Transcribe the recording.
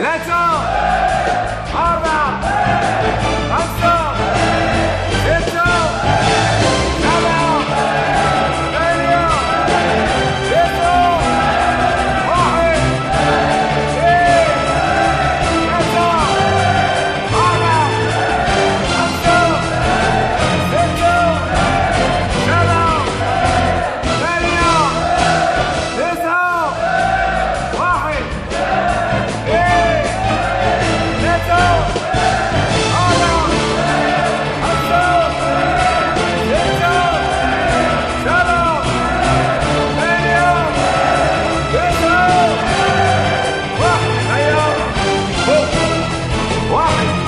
Let's go! Walk!